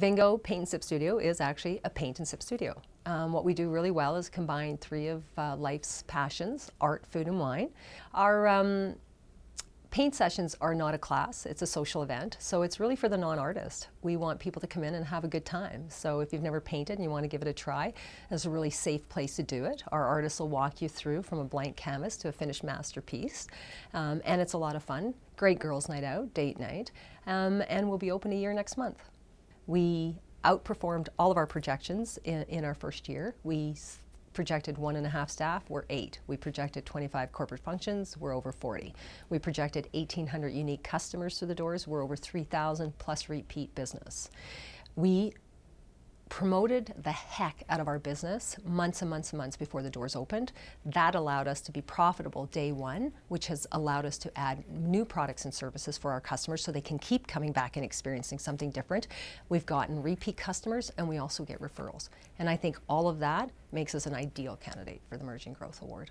Vin Gogh Paint and Sip Studio is actually a paint and sip studio. Um, what we do really well is combine three of uh, life's passions, art, food, and wine. Our um, paint sessions are not a class, it's a social event, so it's really for the non-artist. We want people to come in and have a good time. So if you've never painted and you want to give it a try, it's a really safe place to do it. Our artists will walk you through from a blank canvas to a finished masterpiece, um, and it's a lot of fun. Great girls' night out, date night, um, and we'll be open a year next month. We outperformed all of our projections in, in our first year. We projected one and a half staff, we're eight. We projected 25 corporate functions, we're over 40. We projected 1,800 unique customers through the doors, we're over 3,000 plus repeat business. We promoted the heck out of our business months and months and months before the doors opened. That allowed us to be profitable day one, which has allowed us to add new products and services for our customers so they can keep coming back and experiencing something different. We've gotten repeat customers and we also get referrals. And I think all of that makes us an ideal candidate for the Emerging Growth Award.